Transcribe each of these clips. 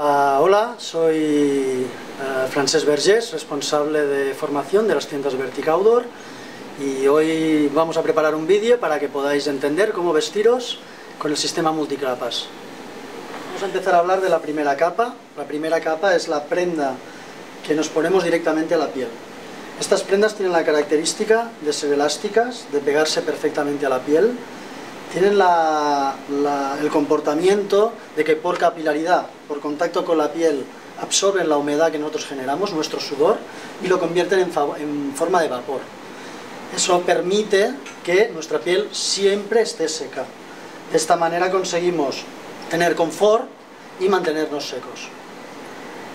Uh, hola, soy uh, Francesc Vergés, responsable de formación de las tiendas Vertic Outdoor y hoy vamos a preparar un vídeo para que podáis entender cómo vestiros con el sistema multicapas. Vamos a empezar a hablar de la primera capa. La primera capa es la prenda que nos ponemos directamente a la piel. Estas prendas tienen la característica de ser elásticas, de pegarse perfectamente a la piel, tienen el comportamiento de que por capilaridad, por contacto con la piel, absorben la humedad que nosotros generamos, nuestro sudor, y lo convierten en, forma de vapor. Eso permite que nuestra piel siempre esté seca. De esta manera conseguimos tener confort y mantenernos secos.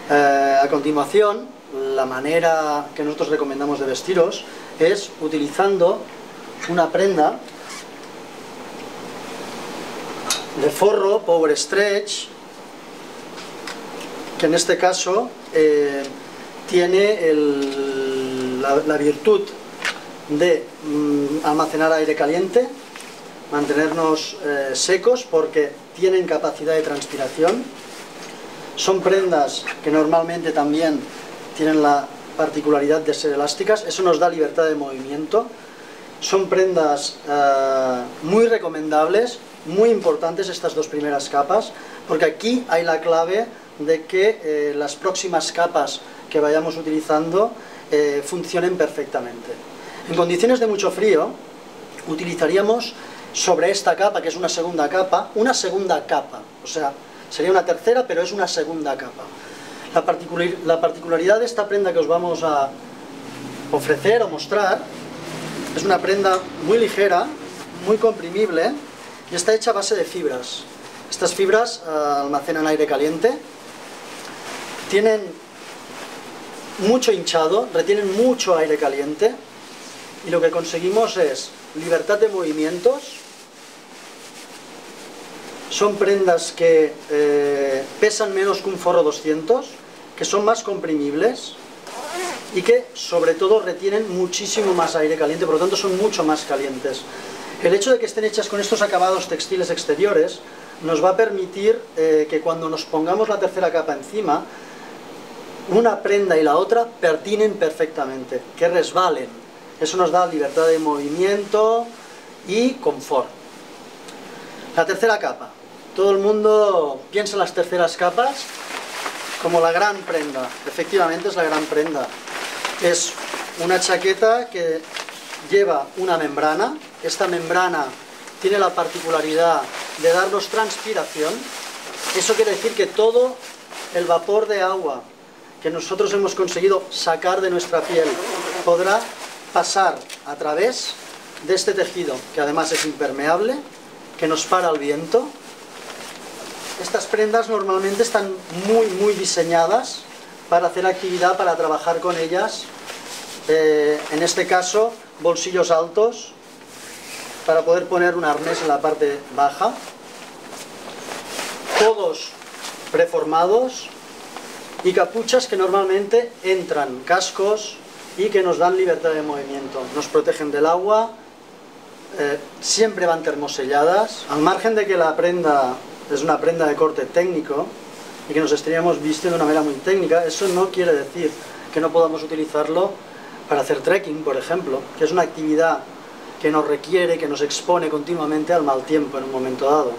Eh, a continuación, la manera que nosotros recomendamos de vestiros es utilizando una prenda de forro, Power Stretch, que en este caso eh, tiene la, virtud de mm, almacenar aire caliente, mantenernos eh, secos porque tienen capacidad de transpiración. Son prendas que normalmente también tienen la particularidad de ser elásticas, eso nos da libertad de movimiento. Son prendas eh, muy recomendables muy importantes estas dos primeras capas, porque aquí hay la clave de que eh, las próximas capas que vayamos utilizando eh, funcionen perfectamente. En condiciones de mucho frío, utilizaríamos sobre esta capa, que es una segunda capa, una segunda capa, o sea, sería una tercera, pero es una segunda capa. La, la particularidad de esta prenda que os vamos a ofrecer o mostrar es una prenda muy ligera, muy comprimible, y está hecha a base de fibras. Estas fibras eh, almacenan aire caliente, tienen mucho hinchado, retienen mucho aire caliente y lo que conseguimos es libertad de movimientos, son prendas que eh, pesan menos que un forro 200, que son más comprimibles y que sobre todo retienen muchísimo más aire caliente, por lo tanto son mucho más calientes. El hecho de que estén hechas con estos acabados textiles exteriores nos va a permitir eh, que cuando nos pongamos la tercera capa encima, una prenda y la otra pertinen perfectamente, que resbalen. Eso nos da libertad de movimiento y confort. La tercera capa. Todo el mundo piensa en las terceras capas como la gran prenda. Efectivamente es la gran prenda. Es una chaqueta que lleva una membrana. Esta membrana tiene la particularidad de darnos transpiración. Eso quiere decir que todo el vapor de agua que nosotros hemos conseguido sacar de nuestra piel podrá pasar a través de este tejido, que además es impermeable, que nos para el viento. Estas prendas normalmente están muy, muy diseñadas para hacer actividad, para trabajar con ellas. Eh, en este caso, bolsillos altos para poder poner un arnés en la parte baja, todos preformados y capuchas que normalmente entran, cascos y que nos dan libertad de movimiento, nos protegen del agua, eh, siempre van termoselladas, al margen de que la prenda es una prenda de corte técnico y que nos estaríamos vistiendo de una manera muy técnica, eso no quiere decir que no podamos utilizarlo para hacer trekking, por ejemplo, que es una actividad que nos requiere, que nos expone continuamente al mal tiempo en un momento dado.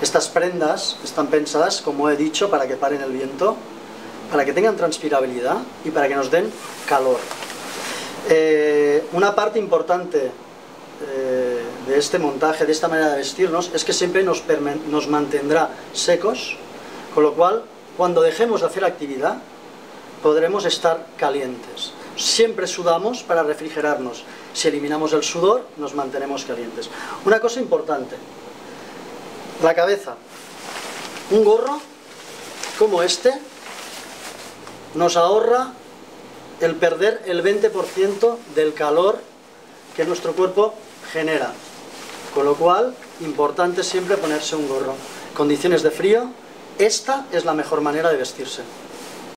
Estas prendas están pensadas, como he dicho, para que paren el viento, para que tengan transpirabilidad y para que nos den calor. Eh, una parte importante eh, de este montaje, de esta manera de vestirnos, es que siempre nos, nos mantendrá secos, con lo cual, cuando dejemos de hacer actividad, podremos estar calientes. Siempre sudamos para refrigerarnos. Si eliminamos el sudor, nos mantenemos calientes. Una cosa importante, la cabeza. Un gorro como este nos ahorra el perder el 20% del calor que nuestro cuerpo genera. Con lo cual, importante siempre ponerse un gorro. Condiciones de frío, esta es la mejor manera de vestirse.